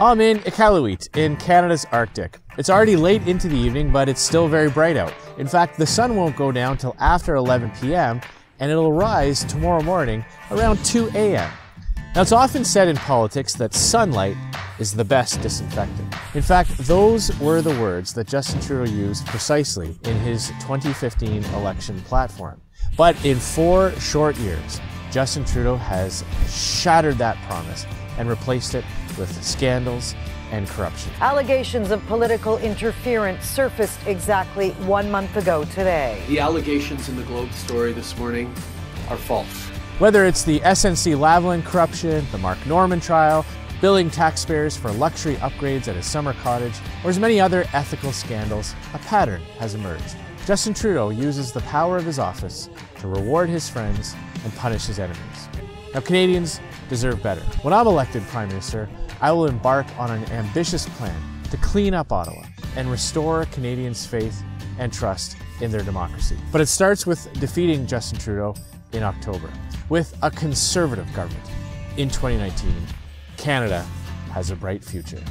I'm in Iqaluit in Canada's Arctic. It's already late into the evening, but it's still very bright out. In fact, the sun won't go down till after 11 p.m., and it'll rise tomorrow morning around 2 a.m. Now, it's often said in politics that sunlight is the best disinfectant. In fact, those were the words that Justin Trudeau used precisely in his 2015 election platform. But in four short years, Justin Trudeau has shattered that promise and replaced it with scandals and corruption. Allegations of political interference surfaced exactly one month ago today. The allegations in the Globe story this morning are false. Whether it's the SNC Lavalin corruption, the Mark Norman trial, billing taxpayers for luxury upgrades at his summer cottage, or as many other ethical scandals, a pattern has emerged. Justin Trudeau uses the power of his office to reward his friends and punish his enemies. Now, Canadians deserve better. When I'm elected Prime Minister, I will embark on an ambitious plan to clean up Ottawa and restore Canadians' faith and trust in their democracy. But it starts with defeating Justin Trudeau in October. With a conservative government in 2019, Canada has a bright future.